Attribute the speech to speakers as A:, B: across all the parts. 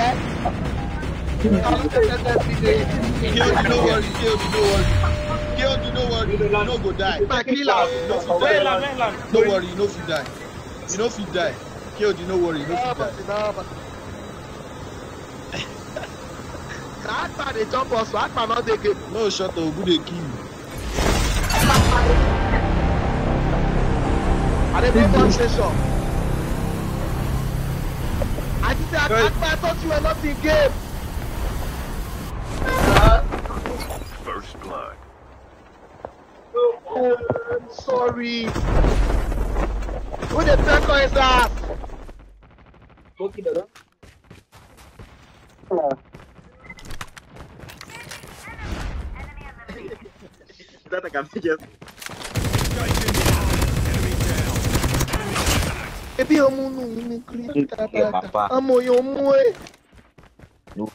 A: Eh?
B: No worry, killed, no worry. Killed, no worry, you die.
A: My killer.
B: No worry, no fit. You die. No worry, you die.
A: Akpa dey no dey.
B: No shut up, who dey kill you?
A: I dey station. I thought you were not in game.
C: First blood.
A: Oh, I'm sorry. Who the fuck is that? Smoking it. That I can. Ebi omunu ini krita bata. Amo yomue. No.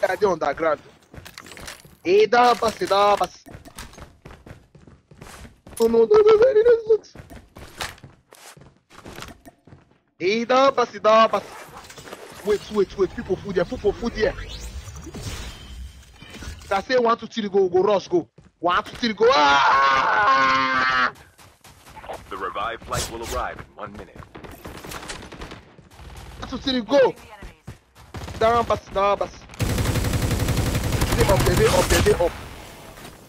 A: Cadê underground? E dá passe, dá passe. Oh no, dá passe, dá passe. E dá passe, dá passe. Wait, wait, wait. People food here, people food here. I say one, two, three, go, go, rush, go. One, two, three, go. Ah!
C: The revived flight will arrive in one minute.
A: One, two, three, go. Down, pass, down, pass. Day up, the day up, the day up.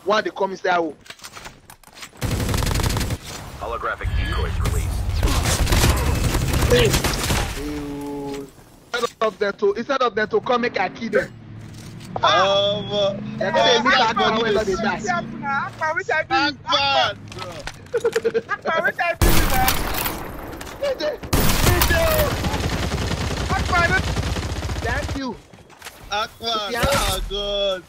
A: One, they come inside. Oh.
C: Holographic decoys released.
A: Ew. Instead of them to, instead of them to come make I kill them.
B: Um,
A: They go dey look at God when they die.
D: Akpa, which I do?
B: Akbar!
D: Akpa, which I do now?
A: DJ, DJ,
D: Akpa, no.
A: Thank you.
B: Akbar!
A: Yeah.
B: Oh, God.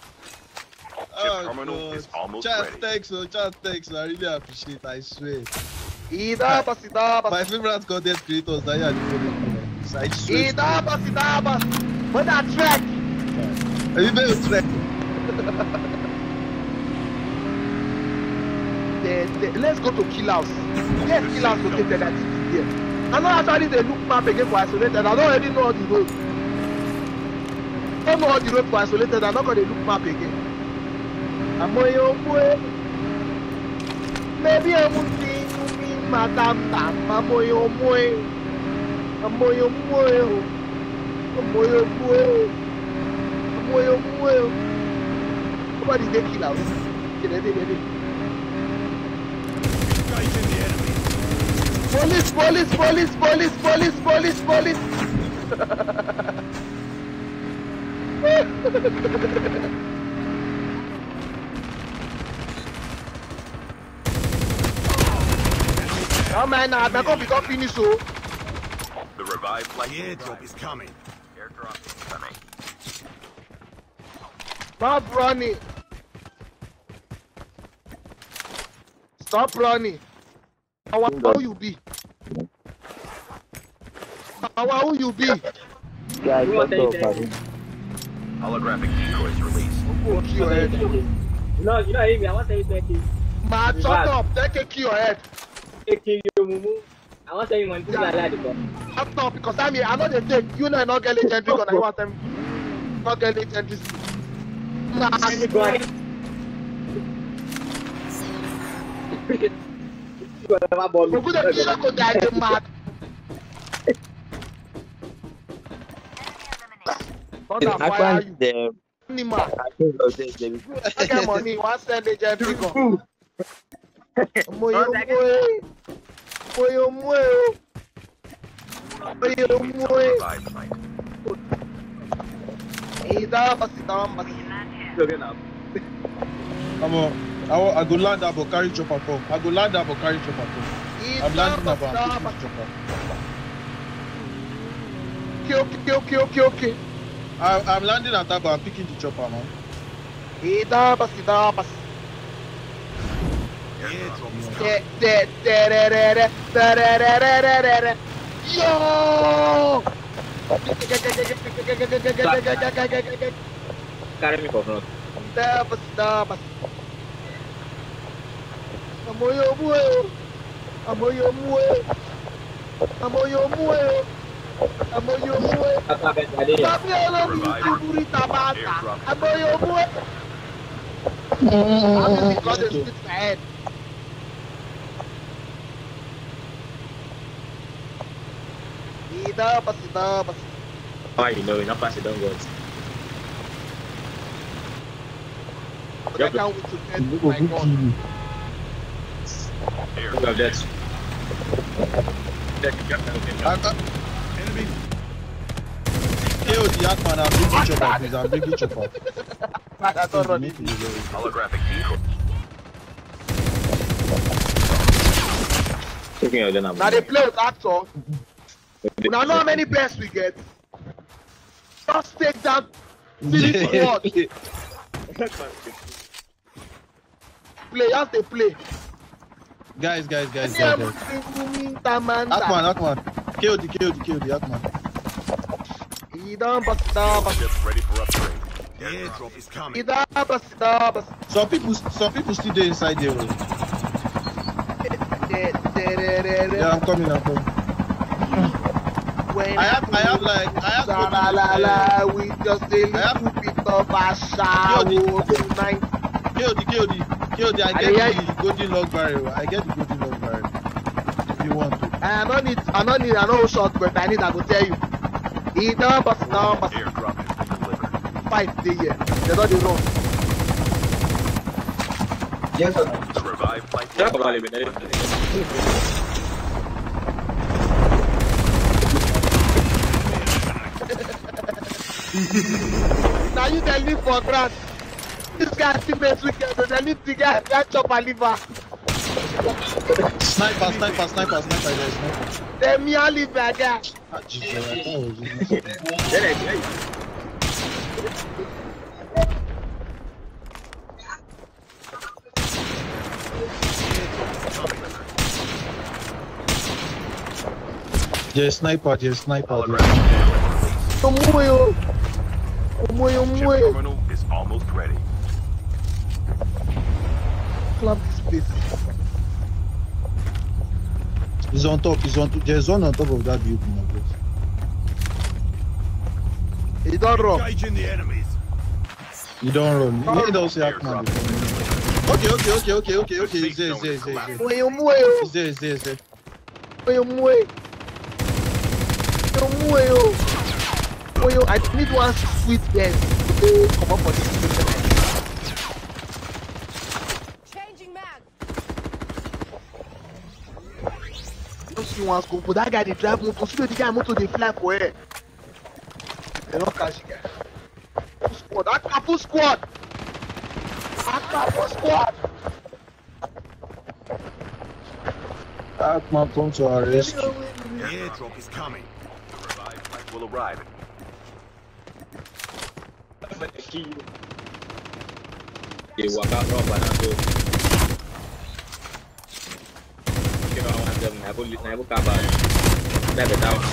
B: Oh,
C: terminal
B: God.
C: is almost
B: Just
C: ready.
B: thanks, oh, just thanks. I really appreciate I swear.
A: Idabas, idabas.
B: My favorite content creators, that are the followers. I swear.
A: Idabas, idabas. When I track.
B: Have you been with
A: The, the, let's go to Kill House. Yes, Kill House located at it here. I'm not actually they look map again for isolated. I don't already know all the road. Don't know all the road for isolated. I'm not going to look map again. I'm going Amoyo boy. Maybe I'm going to see thinking, madam, I'm going Amoyo boy. Amoyo boy. Amoyo boy. Nobody's getting out. Get it, get it. Police, police, police, police, police, police, police. Oh man, nah, my copy got finish so.
C: The revived flight
E: The airdrop
C: arrive.
E: is coming.
C: Airdrop incoming.
A: Stop running. Stop running. How, how you be? Wawa, who you be? Guys, what's up, buddy?
C: Holographic decoys released.
A: Go your head.
F: No, you not hear me. I want to tell you.
A: Ma, shut up. Take a kill your head.
F: Take kill your mumu. I want to tell you one thing I like because
A: I'm here. I'm not a dick. You know, I'm not getting legendary gun. I want them. Not getting legendary. Nah,
F: I'm going.
A: Look at the killer go die, mad. Not that I why are you
G: them.
A: animal.
G: I
A: get money, one send the jam figure. Moyo moe. Moyo moe. Moyo moe. Hey,
C: that was
A: it, that was it.
B: Come on. I, will, I go land up or carry chopper for. I go land up or carry chopper for. I'm landing up and picking chopper.
A: Okay, okay, okay, okay, okay.
B: I, am landing at but I'm picking the chopper, man.
A: Hey, Dabas, Yo!
F: Carry me,
A: Pablo. Dabas, Dabas. Amoyo, mueo. Amoyo, mueo. Amoyo, mueo. Mm. Sidang, pas não
F: pas Ay, no, not pass
A: sidang guys. Yep.
F: Look at that. That got nothing. Check.
B: I, I, KOD Akman, I'm bringing chopper, please. I'm bringing chopper.
A: I don't run it.
C: Holographic vehicle.
F: Taking your gun
A: Now they play with actor. Now know how many best we get. Just take that finish squad. Play, just they play.
B: guys, guys, guys,
A: Yeah,
B: guys, guys.
A: Muslim, Tamanta.
B: Akman, Akman. KOD, KOD, KOD, Akman.
A: He done bust it down, bust
C: Ship ready for upgrade. Airdrop is coming.
A: it down, bust it down,
B: Some people, some people still there inside there. oh. Yeah, I'm coming, I'm coming.
A: When
B: I have, I have like, I have.
A: La la la la, we just a
B: I have-
A: little bit of a shower tonight.
B: KOD, KOD, KOD. I
A: I
B: get
A: hear
B: the golden log barrel. I get the golden log barrel. If you want to.
A: Eh, I don't need, I don't need, I know short, but I need, I go tell you. He done bust it down, bust
C: Airdrop has been delivered.
A: fight dey here. They don't dey run.
C: The revived flight
F: Kenapa
C: will
F: kali
C: arrive
F: beda?
C: in one minute.
A: Na you dey live for ground. This guy teammates wicked, so they leave the guy that chop and liver.
B: Sniper, sniper, sniper, sniper. There, sniper.
A: Dem me and leave my guy.
B: Ah, Jesus, I thought it just-
F: Jadi, jadi.
B: There's sniper, there's sniper. There.
C: Holographic
A: Omo yo. Omo yo,
C: Chip
A: omo
C: terminal is almost ready.
A: Clamp this place.
B: He's on top. He's on. There's one on top of that building. my bro.
A: He don run.
C: Engaging the enemies.
B: You don't run. He don't say Akman. Okay, okay, okay, okay, okay, okay. He's there, he's there, he's there. He's there.
A: Omo yo, omo yo.
B: He's there, he's there, he's there.
A: Omo yo, omo yo. Omo yo. I need one sweet dance. to Comot for this wan school but dat guy dey drive motor see the guy motor they fly for air dem don catch guy squad That squad squad.
B: Atma come to our rescue.
C: The airdrop is coming. The revived will arrive.
F: They walk out, and I go. 100 na I go na I go car back. That better one.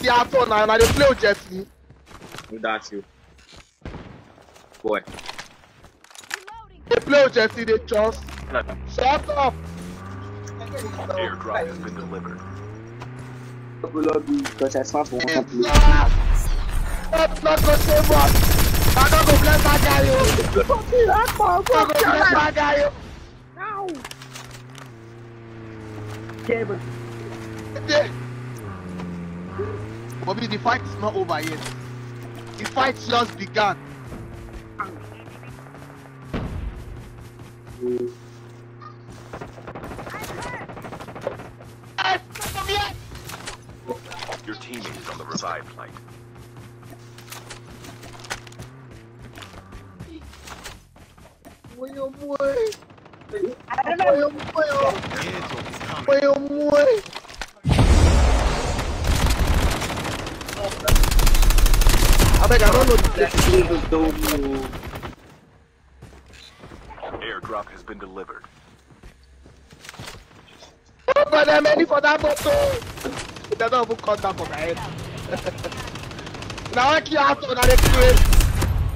A: See I turn now and I dey play with jet
F: me. Who you? Boy.
A: They play with jet they just. Shut up.
C: Airdrop has been delivered.
A: Because I smart for one complete. Stop not go save us. I'm not go bless that guy. You. I'm not gonna play that guy. Yo. There. Bobby, the fight is not over yet. The fight just began. Hey, come here.
C: Your teammate is on the revive flight.
A: Boy, oh boy. Boy, boy.
C: The airdrop is coming.
A: Boy, oh boy. I beg, I don't know the.
C: Airdrop has been delivered.
A: Oh, but there are many for that motor. They don't even cut down for my head. now I can't have to now they do it.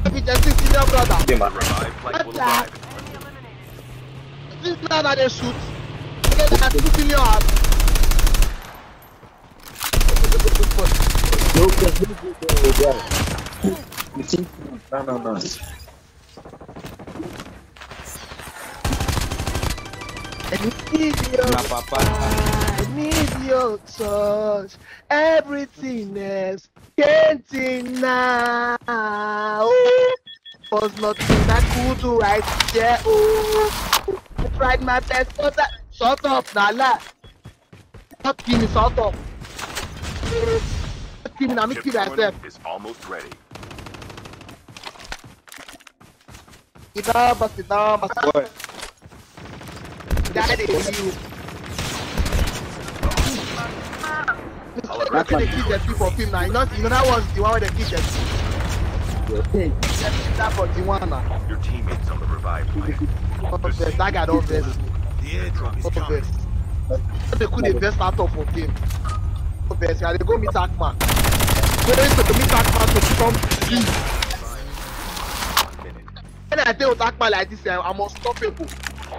A: Maybe just see senior brother.
F: Dia
C: The
F: mah.
C: revived flight will arrive.
A: This man that they shoot. They got two billion heart.
F: No, no, no.
A: I need your,
F: Na papa.
A: I need your touch. Everything else can't deny. Oh, was nothing I could do right there. Oh, I tried my best, but I shut up, Nala. Not give me shut up. Not give me, now me
C: Chip
A: kill myself.
C: is almost ready.
A: Sit down, but sit down, but sit
F: Boy,
A: down. Daddy, you. Look at the kids that people of now. You know, you know that was the one with the kids that that was the one now.
C: Your teammates on the revive flight.
A: Yes, that guy don't vest.
E: The airdrop is coming.
A: They could invest out of him. Vest. Yeah, they go meet Akman. Go into to meet Akman to become free. When I deal with Akman like this, I'm unstoppable.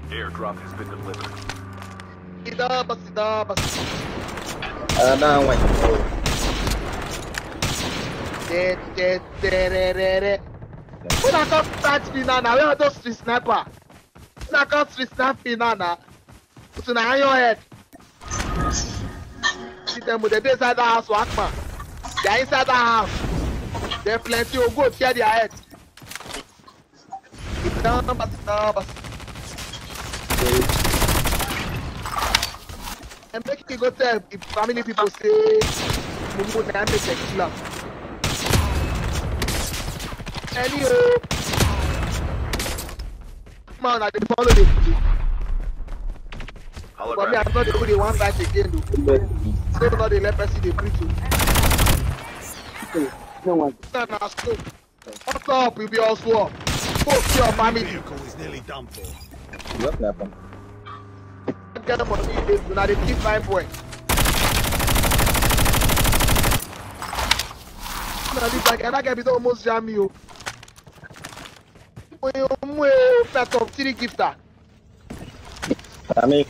C: Airdrop has been delivered.
A: Sit down, but sit down, but sit
F: ah, na wait.
A: De- de- de- re- re- re. When I come catch me now, now where are those street sniper? When I come street snipe me now, now, put in your head. See them with the dey inside that house, Wakman. They are inside that house. There plenty will go tear their head. Sit down, but sit down, but And make you go tell if family people say, Mumu na make a killer. Anyway, man, I dey follow the play. But me, I'm not the only one back again, though. So not the let person dey preach. Nah, nah, so. What's up, we be also up. Go kill your family.
E: Vehicle is nearly done for.
F: What happened?
A: Get them money, they do not dey keep fine boy. Nah, this guy, that guy be almost jam me, oh. oh. Eh, of three gifter.
F: I mean,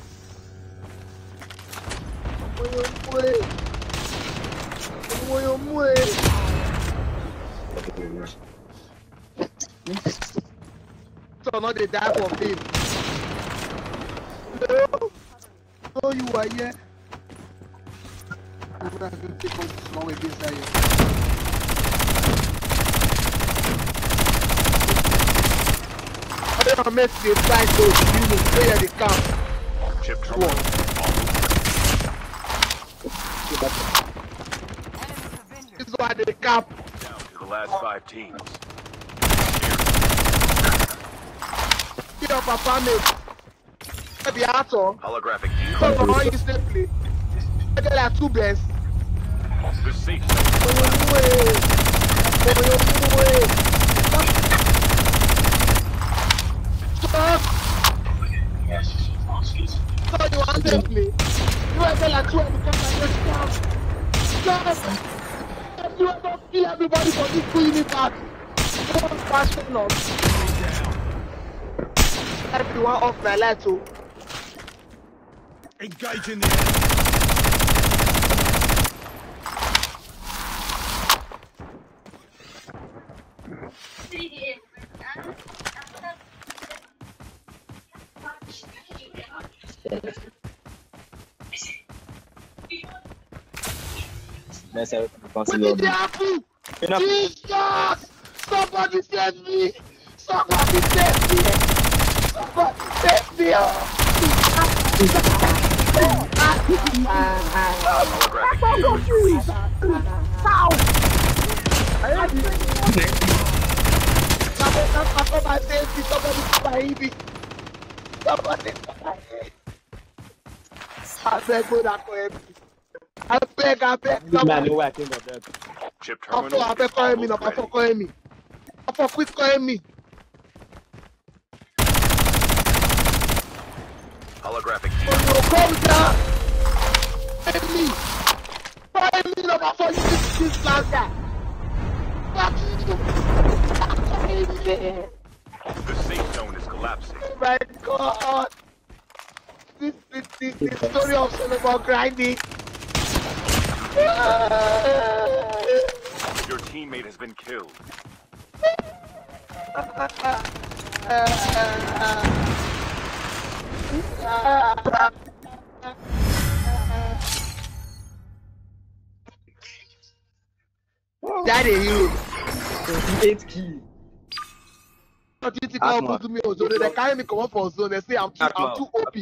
A: Oye, omo. Oye, omo. So no dey die for fame. No, no, you are here. I'm gonna go take on this long inside I don't make the fight those units where they come.
C: Chip terminal
A: Whoa. This is why they camp.
C: down to the last five teams.
A: Get up, papa, mate. Out on.
C: Holographic
A: Come on, you stay play. I like two best.
C: Safe
A: So you want to play? You to like two and become this stop. Stop. To kill everybody for this two universe. Don't us. Everyone off my light too.
F: Let's have
A: What
F: consider.
A: did happen?
F: Enough.
A: Jesus! Somebody save me! Somebody save me! Somebody save me!
C: holographic decoy.
A: Somebody save me! Somebody save me! Somebody save me! I beg for that for him. I beg, I beg,
F: This man
A: somebody.
F: know where I came from. there.
C: Chip
A: Afọ
C: terminal
A: abẹ
C: is
A: kọ́ ẹ̀mí náà,
C: almost
A: afọ
C: ready.
A: kọ́ ẹ̀mí. Afọ quick kọ́ ẹ̀mí.
C: Holographic decoy.
A: Oyo come down. Ẹ̀mí. Kọ́ ẹ̀mí náà, afọ yìí ti ti gbàgbà.
C: The safe zone is collapsing.
A: Oh my God. This is the, the, the story of Solomon grinding.
C: Been killed.
A: That a hero.
F: 28 kills.
A: You think of
F: Atma.
A: to me? Oh, zone. They carry me come up for zone. They say I'm too, I'm too OP.